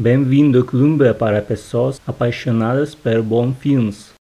Bem-vindo ao clube para pessoas apaixonadas por bons filmes.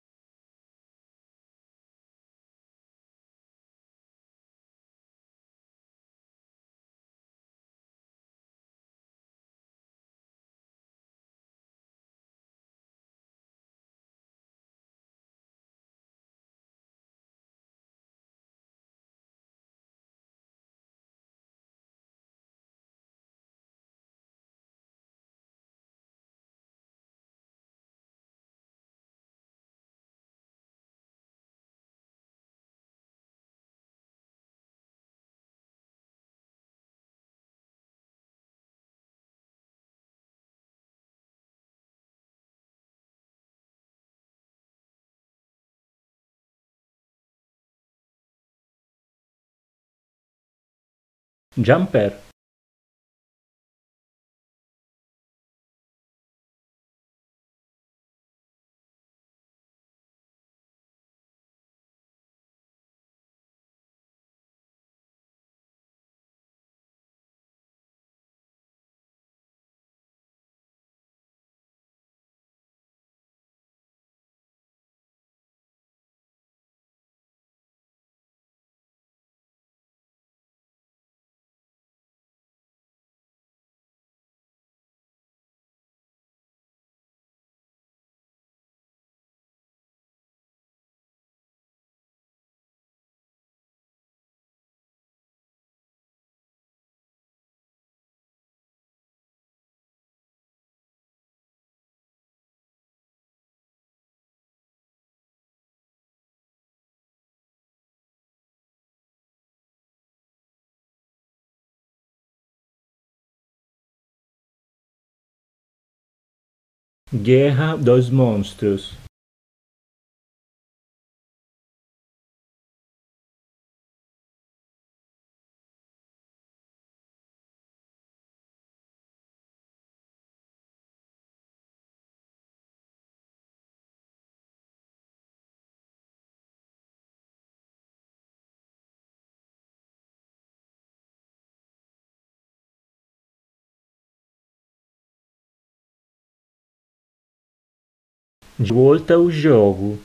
Jumper Guerra dos Monstros De volta ao jogo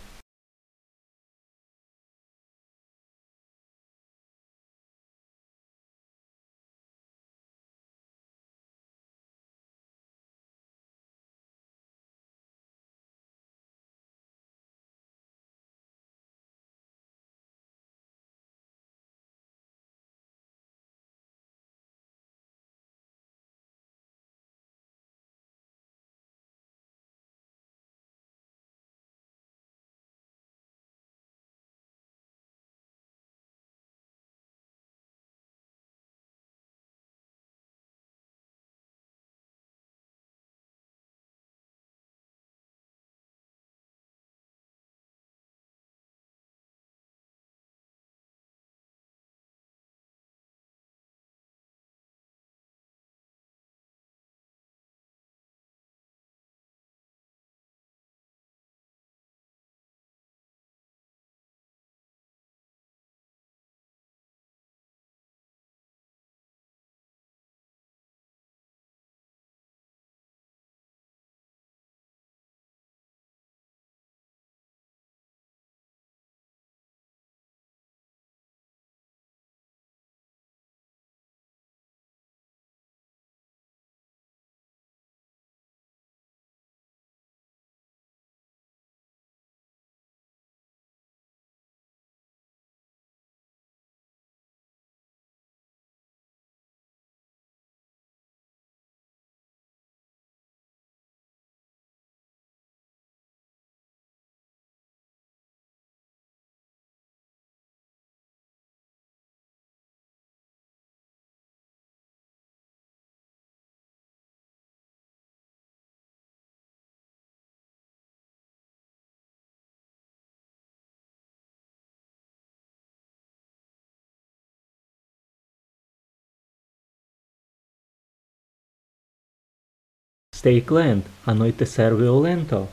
Stake land, Anoitecer Violento.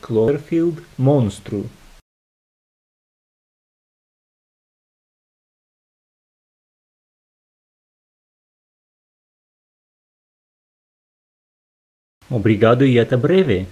Cloverfield Monstro Obrigado e até breve!